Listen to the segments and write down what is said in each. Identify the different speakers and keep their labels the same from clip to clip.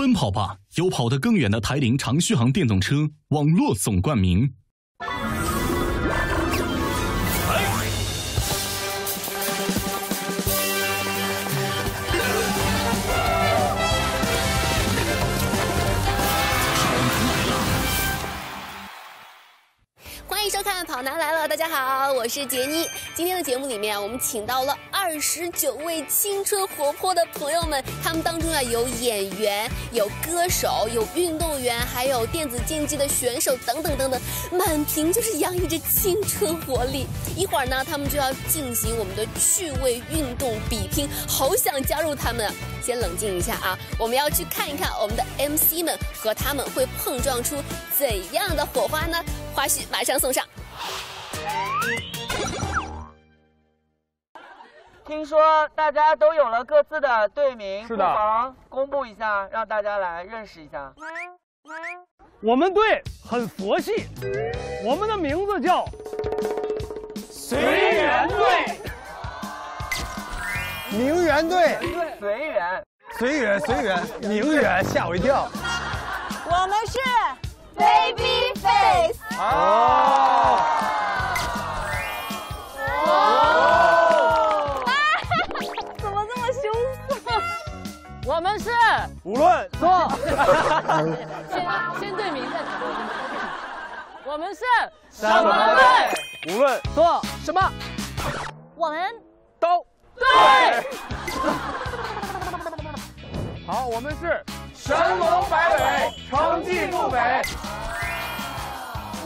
Speaker 1: 奔跑吧，有跑得更远的台铃长续航电动车网络总冠名。
Speaker 2: 欢迎收看《跑男来了》，大家好，我是杰妮。今天的节目里面，我们请到了二十九位青春活泼的朋友们，他们当中啊有演员、有歌手、有运动员，还有电子竞技的选手等等等等，满屏就是洋溢着青春活力。一会儿呢，他们就要进行我们的趣味运动比拼，好想加入他们！先冷静一下啊，我们要去看一看我们的 MC 们和他们会碰撞出怎样的火花呢？花絮马上送上。
Speaker 3: 听说大家都有了各自的队名，
Speaker 4: 是的
Speaker 3: 不妨公布一下，让大家来认识一下。
Speaker 4: 我们队很佛系，我们的名字叫随缘队。
Speaker 5: 名媛队，
Speaker 3: 随缘，
Speaker 5: 随缘随缘，名媛吓我一跳。
Speaker 6: 我们是 Baby Face。
Speaker 5: 哦，
Speaker 6: 怎么这么羞涩？
Speaker 7: 我们是。
Speaker 5: 无论
Speaker 7: 错，先先对名再讨论。我们是。
Speaker 5: 什么？队？无论。
Speaker 7: 错什么？
Speaker 6: 我们。
Speaker 5: 都
Speaker 7: 对，
Speaker 5: 好，我们是神龙摆尾，成绩不菲。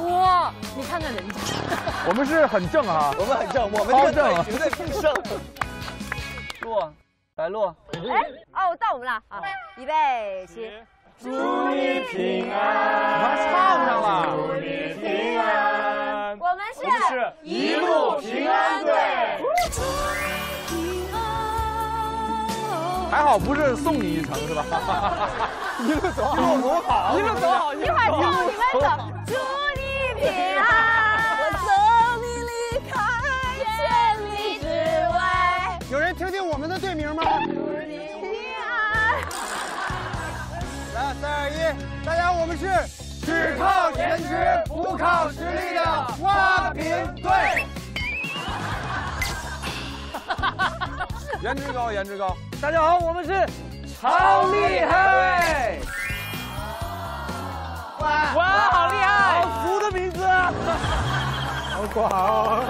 Speaker 7: 哇，你看看人家，
Speaker 5: 我们是很正啊，
Speaker 3: 我们很正，我
Speaker 5: 超正啊
Speaker 3: 绝对必胜。洛，白洛，
Speaker 6: 哎哦，到我们了啊！预备起，
Speaker 5: 祝你平安，我还唱上了。祝你平安，
Speaker 6: 我们是
Speaker 5: 我们是一路平安队。还好不是送你一程是吧？一路走好，一路走好，一路走好，
Speaker 6: 一会儿送你们走，祝你平安，我送你离开千里之外，
Speaker 5: 有人听听我们的队名吗？
Speaker 6: 祝你平安。
Speaker 5: 来，三二一，大家我们是只靠颜值不靠实力的花瓶队。颜值高，颜值高。大家好，我们是超厉害队。哇哇，好厉害！好俗的名字啊！好垮哦。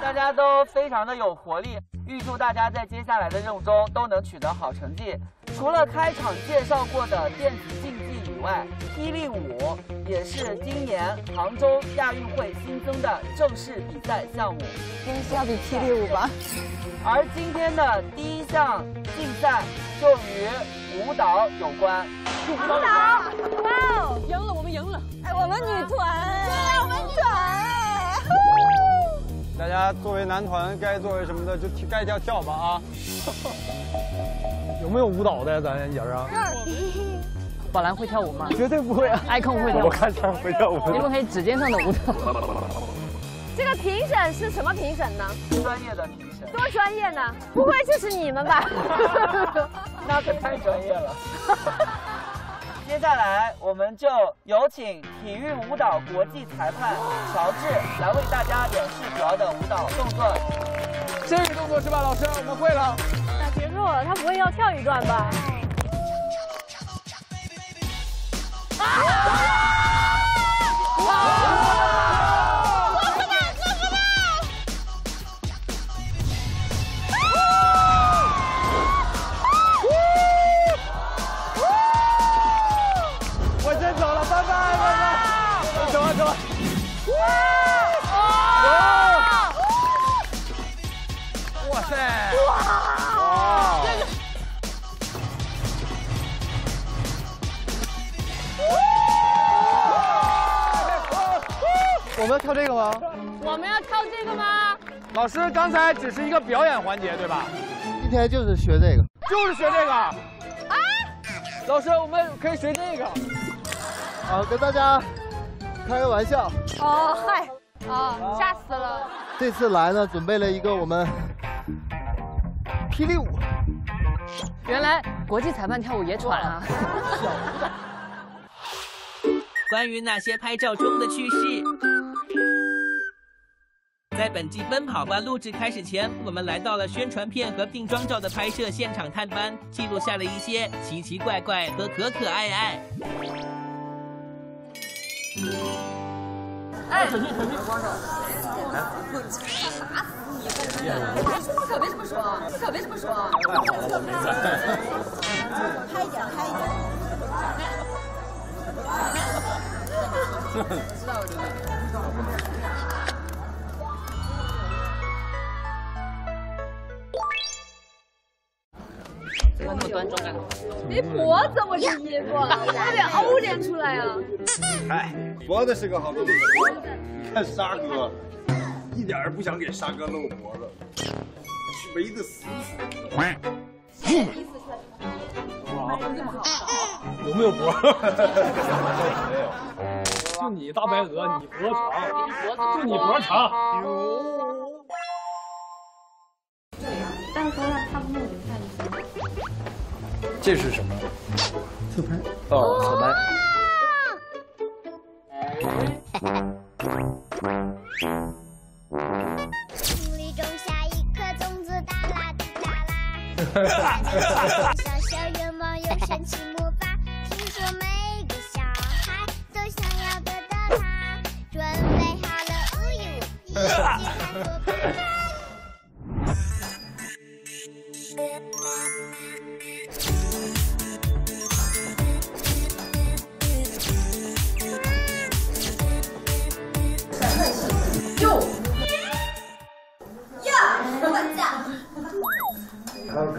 Speaker 3: 大家都非常的有活力，预祝大家在接下来的任务中都能取得好成绩。除了开场介绍过的电子竞技以外，霹雳舞也是今年杭州亚运会新增的正式比赛项目。
Speaker 6: 应该是要比霹雳舞吧？
Speaker 3: 而今天的第一项竞赛就与舞蹈有关。
Speaker 6: 舞蹈，哇哦！
Speaker 7: 赢了，我们赢了。
Speaker 6: 哎，我们女团，对，我们女团，
Speaker 5: 大家作为男团该作为什么的就该跳跳吧啊！有没有舞蹈的呀？咱演上？
Speaker 7: 宝蓝会跳舞吗？
Speaker 5: 绝对不会啊
Speaker 7: ！icon 会跳舞，
Speaker 5: 我看他会跳舞。
Speaker 7: 你们可以指尖上的舞蹈。
Speaker 6: 这个评审是什么评审呢？
Speaker 3: 专业的评审，
Speaker 6: 多专业呢？不会就是你们吧？
Speaker 3: 那可太专业了。接下来，我们就有请体育舞蹈国际裁判乔治来为大家演示主要的舞蹈动作。
Speaker 5: 这个动作是吧，老师？我们会了。
Speaker 6: 那结束了，他不会要跳一段吧？
Speaker 5: 我 跳这个吗？
Speaker 7: 我们要跳这个吗？
Speaker 5: 老师，刚才只是一个表演环节，对吧？
Speaker 8: 今天就是学这个。
Speaker 5: 就是学这个。啊！老师，我们可以学这个。
Speaker 8: 啊，跟大家开个玩笑。
Speaker 6: 哦嗨，哦吓死了！
Speaker 8: 这次来呢，准备了一个我们霹雳舞。
Speaker 7: 原来国际裁判跳舞也喘啊。
Speaker 9: 关于那些拍照中的趣事，在本季《奔跑吧》录制开始前，我们来到了宣传片和定妆照的拍摄现场探班，记录下了一些奇奇怪怪和可可爱爱。
Speaker 7: 哎，可别这么说，可别这么说。
Speaker 10: 拍一点，拍一点。
Speaker 7: 知道的。怎么那么端庄啊？
Speaker 10: 你脖子我这衣服，我得凹点出来啊。
Speaker 11: 哎，脖子是个好东西。你看沙哥，一点儿不想给沙哥露脖子，围得死死。
Speaker 4: 有没有脖？
Speaker 11: 没有。
Speaker 4: 就你大白鹅，你脖长，就你脖长。
Speaker 10: 到时候让他们弄你看一下。
Speaker 11: 这是什么？
Speaker 12: 侧拍。
Speaker 11: 哦，侧拍。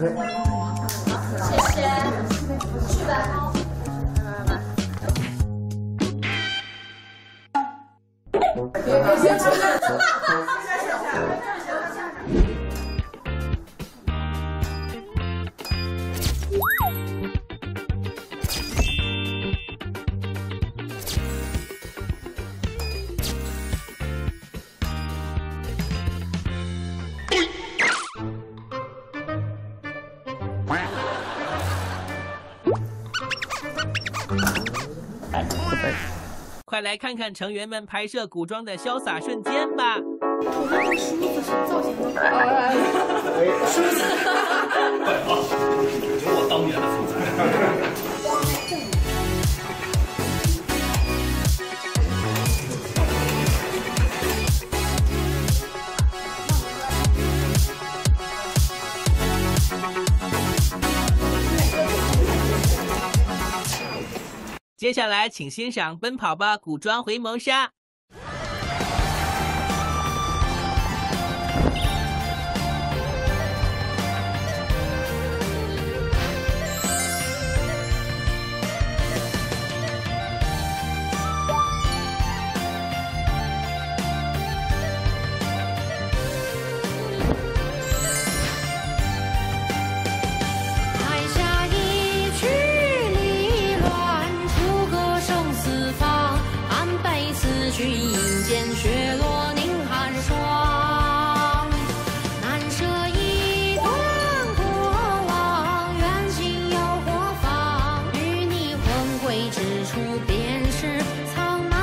Speaker 10: Okay.
Speaker 9: 快来看看成员们拍摄古装的潇洒瞬间吧！
Speaker 10: 我那个梳子是造型的。梳子。
Speaker 13: 有我当年的风采。
Speaker 9: 接下来，请欣赏《奔跑吧》古装回眸杀。
Speaker 14: 之处，便是苍茫。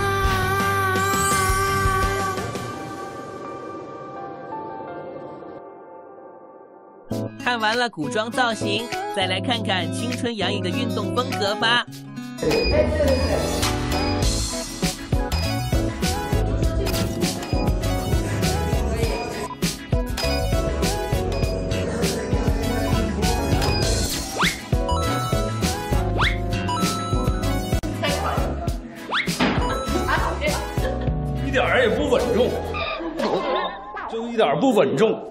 Speaker 9: 看完了古装造型，再来看看青春洋溢的运动风格吧。
Speaker 4: 就一点不稳重。